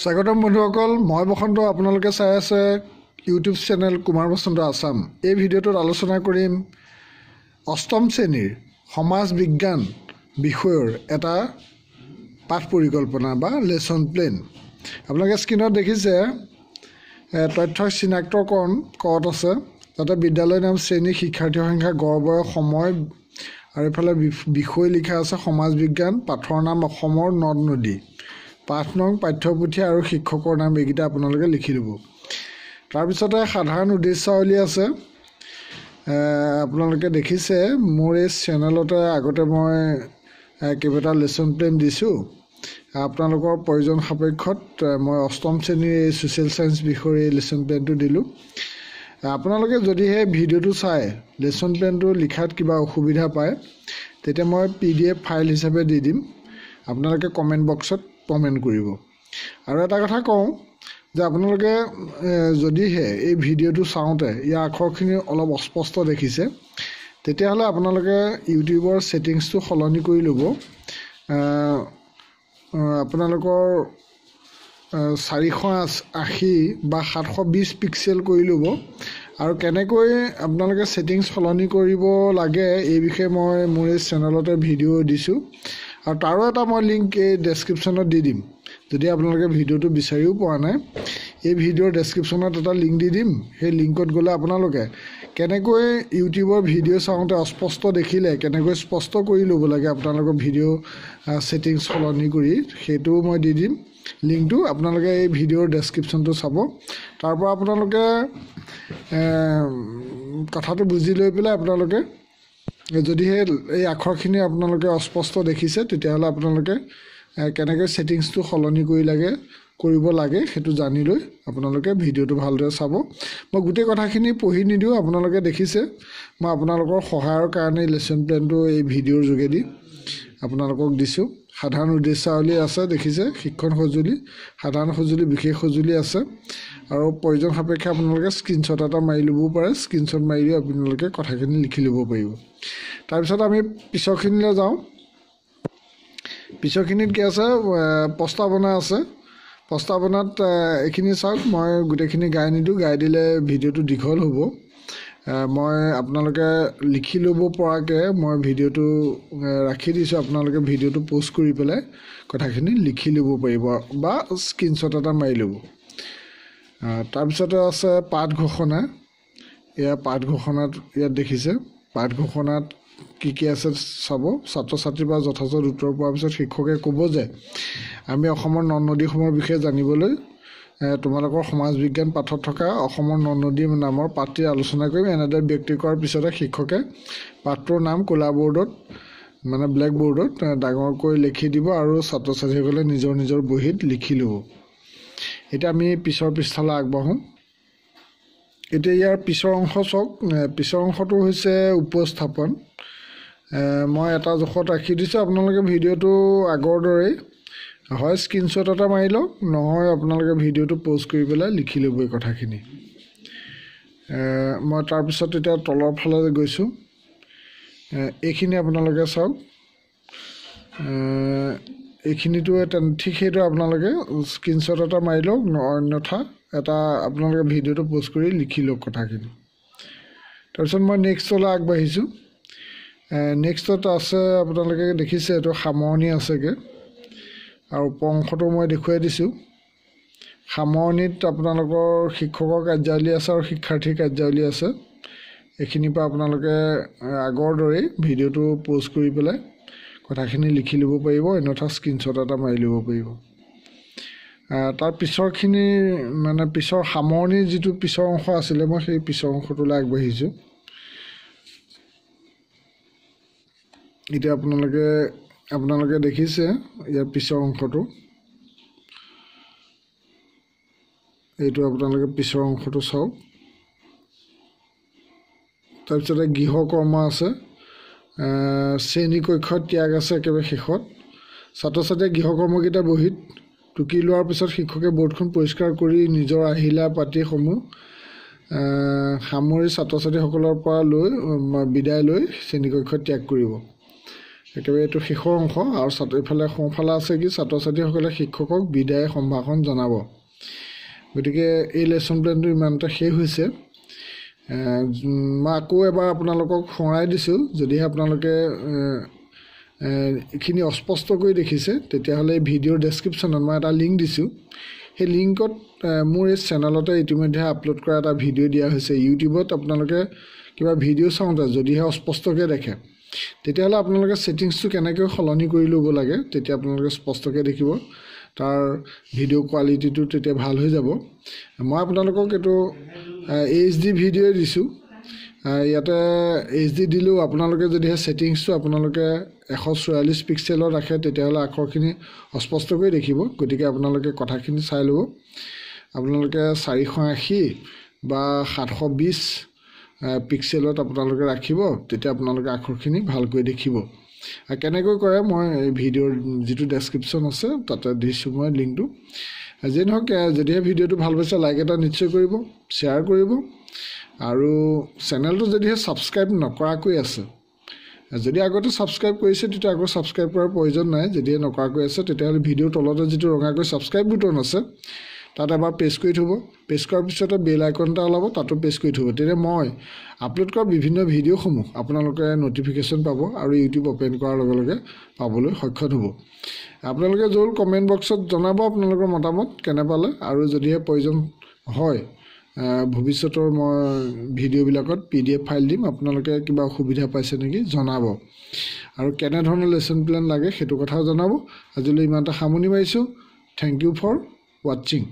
স্বাগতম বন্ধুসকল মই বসন্ত আপোনালোকে চাই আছে ইউটিউব চেনেল কুমাৰ বসন্ত আছাম। এই ভিডিঅ'টোত আলোচনা কৰিম অষ্টম শ্ৰেণীৰ সমাজ বিজ্ঞান বিষয়ৰ এটা পাঠ পৰিকল্পনা বা লেচন প্লেন আপোনালোকে স্ক্ৰীণত দেখিছে তথ্য চিনাক্তকৰণ কত আছে তাতে বিদ্যালয় নাম শ্ৰেণী শিক্ষাৰ্থীৰ সংখ্যা গড় বয়স সময় আৰু এইফালে বিষয় লিখা আছে সমাজ বিজ্ঞান পাঠৰ নাম অসমৰ নদ নদী পাঠ নং পাঠ্যপুথি আৰু শিক্ষকৰ নাম এইকেইটা আপোনালোকে লিখি ল'ব তাৰপিছতে সাধাৰণ উদ্দেশ্যাৱলী আছে। আপোনালোকে দেখিছে মোৰ এই চেনেলতে আগতে মই কেইবাটা লেচন প্লেন দিছোঁ। আপোনালোকৰ প্ৰয়োজন সাপেক্ষত মই অষ্টম শ্ৰেণীৰ এই ছ'চিয়েল ছায়েন্স বিষয়ৰ এই লেচন প্লেনটো দিলোঁ। আপোনালোকে যদিহে ভিডিঅ'টো চাই লেচন প্লেনটো লিখাত কিবা অসুবিধা পায় তেতিয়া মই পি ডি এফ ফাইল হিচাপে দি দিম। আপোনালোকে কমেণ্ট বক্সত কমেণ্ট কৰিব। আৰু এটা কথা কওঁ যে আপোনালোকে যদিহে এই ভিডিঅ'টো চাওঁতে ইয়াৰ আখৰখিনি অলপ অস্পষ্ট দেখিছে তেতিয়াহ'লে আপোনালোকে ইউটিউবৰ ছেটিংছটো সলনি কৰি ল'ব। আপোনালোকৰ চাৰিশ আশী বা সাতশ বিছ পিক্সেল কৰি ল'ব। আৰু কেনেকৈ আপোনালোকে ছেটিংছ সলনি কৰিব লাগে এই বিষয়ে মই মোৰ এই চেনেলতে ভিডিঅ' দিছোঁ। আৰু তাৰো এটা মই লিংক এই ডেছক্ৰিপশ্যনত দি দিম। যদি আপোনালোকে ভিডিঅ'টো বিচাৰিও পোৱা নাই এই ভিডিঅ'ৰ ডেছক্ৰিপশ্যনত এটা লিংক দি দিম। সেই লিংকত গ'লে আপোনালোকে কেনেকৈ ইউটিউবৰ ভিডিঅ' চাওঁতে অস্পষ্ট দেখিলে কেনেকৈ স্পষ্ট কৰি ল'ব লাগে আপোনালোকৰ ভিডিঅ' ছেটিংছ সলনি কৰি সেইটোও মই দি দিম। লিংকটো আপোনালোকে এই ভিডিঅ'ৰ ডেছক্ৰিপশ্যনটো চাব। তাৰপৰা আপোনালোকে কথাটো বুজি লৈ পেলাই আপোনালোকে যদিহে এই আখৰখিনি আপোনালোকে অস্পষ্ট দেখিছে তেতিয়াহ'লে আপোনালোকে কেনেকৈ ছেটিংছটো সলনি কৰি লাগে কৰিব লাগে সেইটো জানি লৈ আপোনালোকে ভিডিঅ'টো ভালদৰে চাব। মই গোটেই কথাখিনি পঢ়ি নিদিওঁ আপোনালোকে দেখিছে। মই আপোনালোকৰ সহায়ৰ কাৰণে লেচন প্লেনটো এই ভিডিঅ'ৰ যোগেদি আপোনালোকক দিছোঁ। সাধাৰণ উদ্দেশ্যাৱলী আছে দেখিছে শিক্ষণ সঁজুলি সাধাৰণ সঁজুলি বিশেষ সঁজুলি আছে। আৰু প্ৰয়োজন সাপেক্ষে আপোনালোকে স্ক্ৰীণশ্বট এটা মাৰি ল'বও পাৰে স্ক্ৰীণশ্বট মাৰিও আপোনালোকে কথাখিনি লিখি ল'ব পাৰিব। তাৰপিছত আমি পিছৰখিনিলৈ যাওঁ। পিছৰখিনিত কি আছে প্ৰস্তাৱনা আছে। প্ৰস্তাৱনাত এইখিনি চাওক মই গোটেইখিনি গাই নিদিওঁ গাই দিলে ভিডিঅ'টো দীঘল হ'ব। মই আপোনালোকে লিখি ল'ব পৰাকৈ মই ভিডিঅ'টো ৰাখি দিছোঁ আপোনালোকে ভিডিঅ'টো প'ষ্ট কৰি পেলাই কথাখিনি লিখি ল'ব পাৰিব বা স্ক্ৰীণশ্বট এটা মাৰি ল'ব। তাৰপিছতে আছে পাঠ ঘোষণা। এয়া পাঠ ঘোষণাত ইয়াত দেখিছে। পাঠ ঘোষণাত কি কি আছে চাব। ছাত্ৰ ছাত্ৰীৰ পৰা যথাযথ উত্তৰ পোৱাৰ পিছত শিক্ষকে ক'ব যে আমি অসমৰ নদ নদীসমূহৰ বিষয়ে জানিবলৈ তোমালোকৰ সমাজ বিজ্ঞান পাঠত থকা অসমৰ নদ নদী নামৰ পাঠটি আলোচনা কৰিম। এনেদৰে ব্যক্তি কৰাৰ পিছতে শিক্ষকে পাঠটোৰ নাম ক'লা বৰ্ডত মানে ব্লেক বৰ্ডত ডাঙৰকৈ লিখি দিব আৰু ছাত্ৰ ছাত্ৰীসকলে নিজৰ নিজৰ বহীত লিখি ল'ব। এতিয়া আমি পিছৰ পৃষ্ঠালৈ আগবাঢ়োঁ। এতিয়া ইয়াৰ পিছৰ অংশ চাওক পিছৰ অংশটো হৈছে উপস্থাপন। মই এটা জোখত ৰাখি দিছোঁ আপোনালোকে ভিডিঅ'টো আগৰ দৰেই। হয় স্ক্ৰীণশ্বট এটা মাৰি লওক নহয় আপোনালোকে ভিডিঅ'টো প'ষ্ট কৰি পেলাই লিখি ল'ব এই কথাখিনি। মই তাৰপিছত এতিয়া তলৰ ফালে গৈছোঁ। এইখিনি আপোনালোকে চাওক। এইখিনিতো ঠিক সেইটো আপোনালোকে স্ক্ৰীণশ্বট এটা মাৰি লওক অন্যথা এটা আপোনালোকে ভিডিঅ'টো প'ষ্ট কৰি লিখি লওক কথাখিনি। তাৰপিছত মই নেক্সটলৈ আগবাঢ়িছোঁ। নেক্সটত আছে আপোনালোকে দেখিছে এইটো সামৰণি আছেগৈ। আৰু ওপৰ অংশটো মই দেখুৱাই দিছোঁ। সামৰণিত আপোনালোকৰ শিক্ষকৰ কাৰ্যাৱলী আছে আৰু শিক্ষাৰ্থীৰ কাৰ্যাৱলী আছে। এইখিনিৰ পৰা আপোনালোকে আগৰ দৰেই ভিডিঅ'টো প'ষ্ট কৰি পেলাই কথাখিনি লিখি ল'ব পাৰিব অন্যথা স্ক্ৰীণশ্বট এটা মাৰি ল'ব পাৰিব। তাৰ পিছৰখিনি মানে পিছৰ সামৰণিৰ যিটো পিছৰ অংশ আছিলে মই সেই পিছৰ অংশটোলৈ আগবাঢ়িছোঁ। এতিয়া আপোনালোকে আপোনালোকে দেখিছে ইয়াৰ পিছৰ অংশটো। এইটো আপোনালোকে পিছৰ অংশটো চাওক। তাৰপিছতে গৃহকৰ্ম আছে। শ্ৰেণী কক্ষ ত্যাগ আছে একেবাৰে শেষত। ছাত্ৰ ছাত্ৰীয়ে গৃহকৰ্মকেইটা বহীত টুকি লোৱাৰ পিছত শিক্ষকে বৰ্ডখন পৰিষ্কাৰ কৰি নিজৰ আহিলা পাতিসমূহ সামৰি ছাত্ৰ ছাত্ৰীসকলৰ পৰা লৈ বিদায় লৈ শ্ৰেণীকক্ষ ত্যাগ কৰিব। একেবাৰে এইটো শেষৰ অংশ। আৰু ছাত্ৰ ইফালে সোঁফালে আছে কি ছাত্ৰ ছাত্ৰীসকলে শিক্ষকক বিদায় সম্ভাষণ জনাব। গতিকে এই লেচন প্লেনটো ইমানতে শেষ হৈছে। মই আকৌ এবাৰ আপোনালোকক সোঁৱৰাই দিছোঁ। যদিহে আপোনালোকে এইখিনি অস্পষ্ট কৰি দেখিছে তেতিয়াহ'লে ভিডিঅ'ৰ ডেছক্ৰিপশ্যনত মই এটা লিংক দিছোঁ। সেই লিংকত মোৰ এই চেনেলতে ইতিমধ্যে আপলোড কৰা এটা ভিডিঅ' দিয়া হৈছে। ইউটিউবত আপোনালোকে কিবা ভিডিঅ' চাওঁতে যদিহে অস্পষ্টকৈ দেখে তেতিয়াহ'লে আপোনালোকে ছেটিংছটো কেনেকৈ সলনি কৰি ল'ব লাগে তেতিয়া আপোনালোকে স্পষ্টকৈ দেখিব। তাৰ ভিডিঅ' কোৱালিটিটো তেতিয়া ভাল হৈ যাব। মই আপোনালোকক এইটো এইচ ডি ভিডিঅ'ই দিছোঁ। ইয়াতে এইচ ডি দিলেও আপোনালোকে যদিহে ছেটিংছটো আপোনালোকে এশ চৌৰাল্লিছ পিক্সেলত ৰাখে তেতিয়াহ'লে আখৰখিনি অস্পষ্টকৈ দেখিব। গতিকে আপোনালোকে কথাখিনি চাই ল'ব। আপোনালোকে চাৰিশ আশী বা সাতশ বিছ পিক্সেলত আপোনালোকে ৰাখিব তেতিয়া আপোনালোকে আখৰখিনি ভালকৈ দেখিব। কেনেকৈ কৰে মই ভিডিঅ'ৰ যিটো ডেছক্ৰিপশ্যন আছে তাতে দিছোঁ মই লিংকটো যি নহওক যদিহে ভিডিঅ'টো ভাল পাইছে লাইক এটা নিশ্চয় কৰিব শ্বেয়াৰ কৰিব। আৰু চেনেলটো যদিহে ছাবস্ক্ৰাইব নকৰাকৈ আছে যদি আগতে ছাবস্ক্ৰাইব কৰিছে তেতিয়া আকৌ ছাবস্ক্ৰাইব কৰাৰ প্ৰয়োজন নাই। যদিহে নকৰাকৈ আছে তেতিয়াহ'লে ভিডিঅ'ৰ তলতে যিটো ৰঙাকৈ ছাবস্ক্ৰাইব বুটন আছে তাত এবাৰ প্ৰেছ কৰি থ'ব। প্ৰেছ কৰাৰ পিছতে বেল আইকন এটা ওলাব তাতো প্ৰেছ কৰি থ'ব। তেতিয়া মই আপলোড কৰা বিভিন্ন ভিডিঅ'সমূহ আপোনালোকে ন'টিফিকেশ্যন পাব আৰু ইউটিউব অ'পেন কৰাৰ লগে লগে পাবলৈ সক্ষম হ'ব। আপোনালোকে জৰুৰ কমেণ্ট বক্সত জনাব আপোনালোকৰ মতামত কেনে পালে আৰু যদিহে প্ৰয়োজন হয় ভৱিষ্যতৰ মই ভিডিঅ'বিলাকত পি ডি এফ ফাইল দিম আপোনালোকে কিবা অসুবিধা পাইছে নেকি জনাব। আৰু কেনেধৰণৰ লেচন প্লেন লাগে সেইটো কথাও জনাব। আজিলৈ ইমানটা সামৰণি মাৰিছোঁ। Thank U for ৱাটছিং